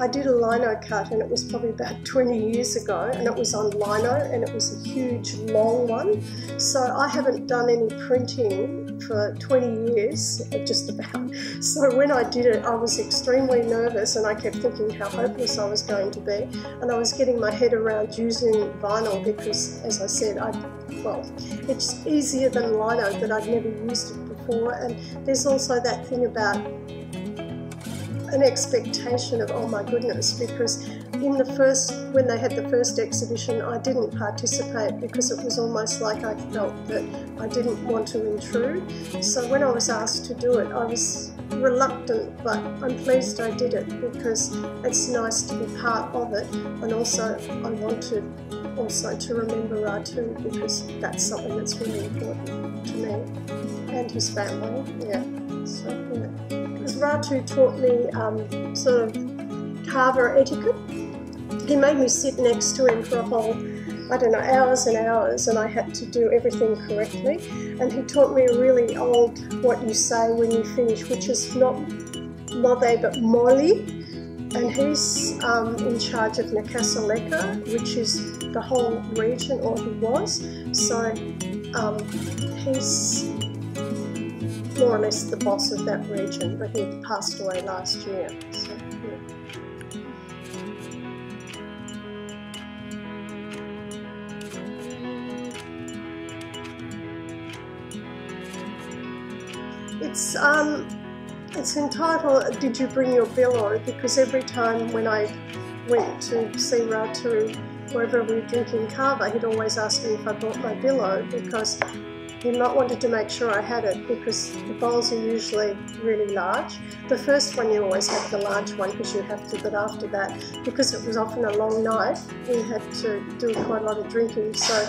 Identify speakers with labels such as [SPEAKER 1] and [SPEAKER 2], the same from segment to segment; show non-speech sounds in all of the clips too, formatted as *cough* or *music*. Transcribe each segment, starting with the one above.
[SPEAKER 1] I did a lino cut and it was probably about 20 years ago and it was on lino and it was a huge long one. So I haven't done any printing for 20 years, *laughs* just about. So when I did it, I was extremely nervous and I kept thinking how hopeless I was going to be. And I was getting my head around using vinyl because, as I said, I well, it's easier than lino, but I'd never used it before. And there's also that thing about an expectation of, oh my goodness, because in the first, when they had the first exhibition, I didn't participate because it was almost like I felt that I didn't want to intrude. So when I was asked to do it, I was reluctant, but I'm pleased I did it because it's nice to be part of it. And also, I wanted also to remember Ratu because that's something that's really important to me and his family. Yeah. So, yeah. Ratu taught me um, sort of carver etiquette. He made me sit next to him for a whole I don't know, hours and hours, and I had to do everything correctly. And he taught me a really old what you say when you finish, which is not mothe but Molly. And he's um, in charge of Nakasaleka, which is the whole region, or he was. So um, he's more or less the boss of that region, but he passed away last year. So. It's um, it's entitled "Did You Bring Your Billo?" because every time when I went to see Ratu, wherever we were drinking kava, he'd always ask me if I brought my billo because he might wanted to make sure I had it because the bowls are usually really large. The first one you always have the large one because you have to, but after that, because it was often a long night, we had to do quite a lot of drinking. So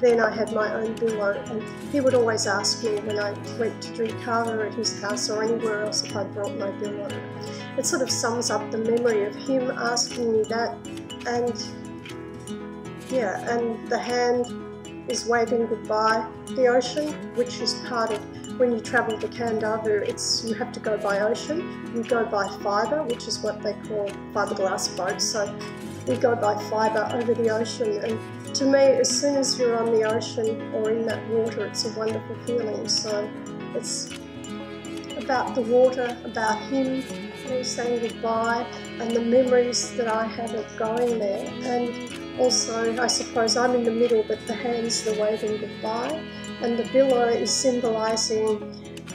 [SPEAKER 1] then I had my own billo and he would always ask me when I went to drink kava at his house or anywhere else if I brought my billo. It sort of sums up the memory of him asking me that and yeah, and the hand is waving goodbye. The ocean, which is part of when you travel to Kadavu, it's you have to go by ocean. You go by fibre, which is what they call fiberglass boats. So we go by fibre over the ocean and to me, as soon as you're on the ocean or in that water, it's a wonderful feeling. So it's about the water, about him saying goodbye, and the memories that I have of going there. And also, I suppose I'm in the middle, but the hands the waving goodbye, and the billo is symbolising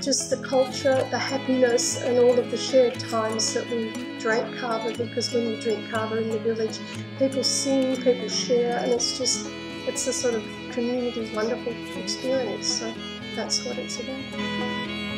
[SPEAKER 1] just the culture, the happiness, and all of the shared times that we drank kava because when you drink kava in the village, people sing, people share, and it's just, it's a sort of community, wonderful experience. So that's what it's about.